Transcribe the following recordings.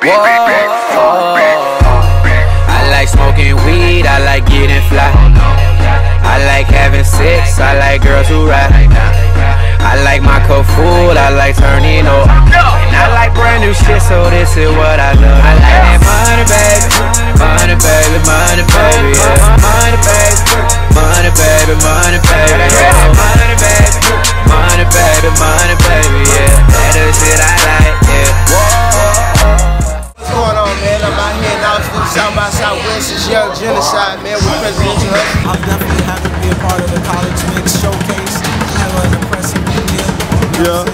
Whoa. I like smoking weed, I like getting fly. I like having sex, I like girls who ride. I like my cold food, I like turning up. And I like brand new shit, so this is what I love. I like that money back. Yeah.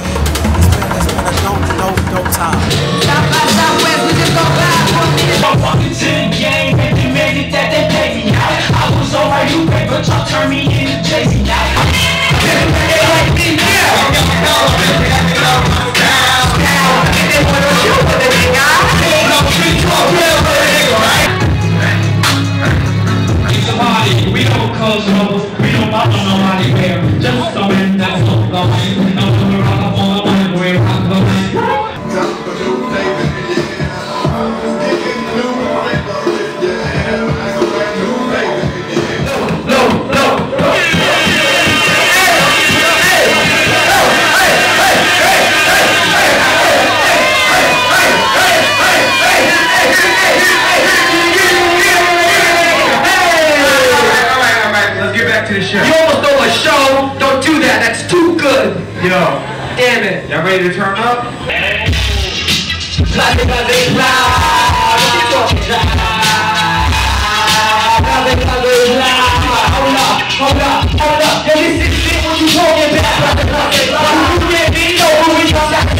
You almost throw a show. Don't do that. That's too good. Yo. Damn it. Y'all ready to turn up? Hold up, hold up, hold up. Yeah, this is it when you talking about. You can't no who we talking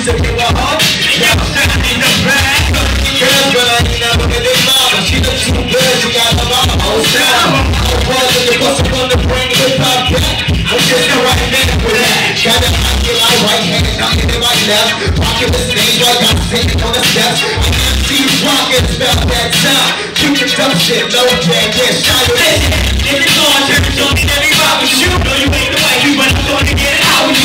bitch up in. you. in the back. Girl, girl, I ain't. She got. I'm the on the brain with my cat. I'm just the right man for that. Got it, I my right hand, knocking in my left. Rocking the stage I'm sitting on the steps. I'm empty, rocking, spell that sound. You can dumb shit, no drag, yeah, shine with it. Every song, every song, every vibe, you know you ain't the way you, but I'm gonna get it out.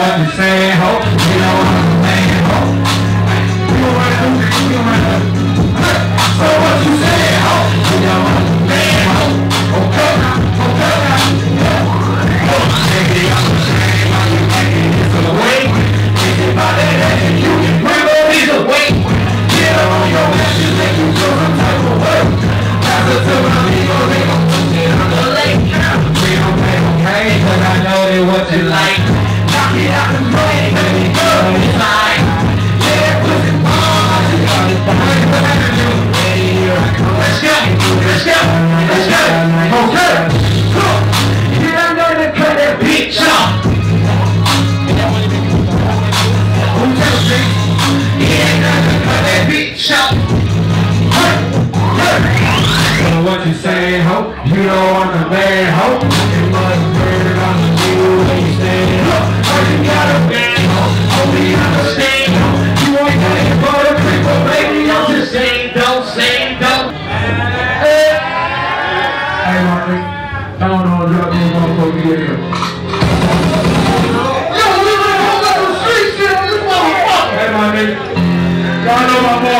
what you say.